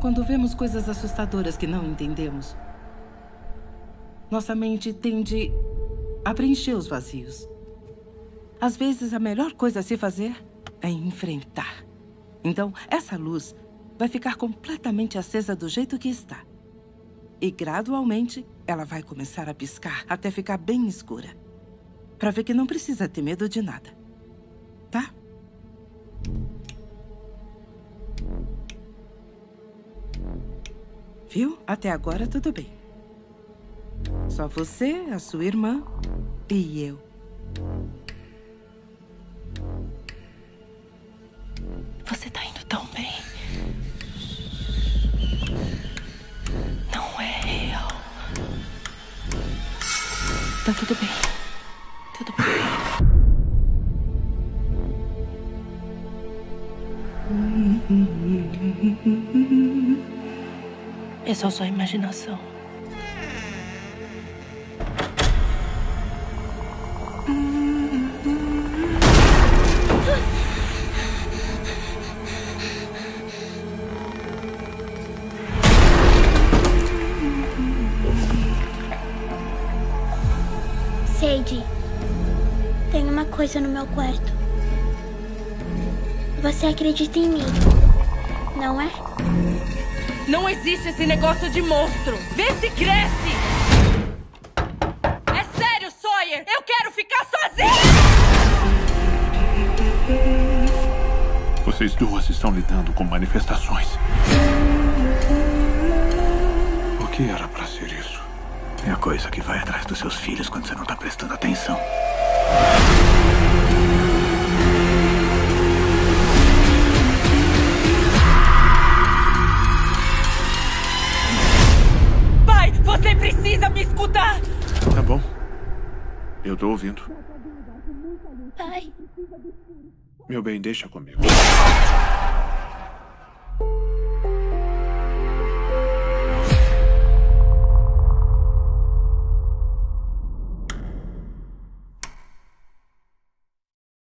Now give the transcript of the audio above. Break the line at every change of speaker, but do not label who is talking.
Quando vemos coisas assustadoras que não entendemos, nossa mente tende a preencher os vazios. Às vezes, a melhor coisa a se fazer é enfrentar. Então, essa luz vai ficar completamente acesa do jeito que está. E, gradualmente, ela vai começar a piscar até ficar bem escura. Para ver que não precisa ter medo de nada. Viu? Até agora tudo bem. Só você, a sua irmã e eu.
Você tá indo tão bem. Não é real. Tá tudo bem. Tudo bem. É só sua imaginação.
Sadie, tem uma coisa no meu quarto. Você acredita em mim, não é?
Não existe esse negócio de monstro. Vê se cresce! É sério, Sawyer! Eu quero ficar sozinha!
Vocês duas estão lidando com manifestações. O que era pra ser isso?
É a coisa que vai atrás dos seus filhos quando você não tá prestando atenção.
Eu tô ouvindo.
Pai.
Meu bem, deixa comigo.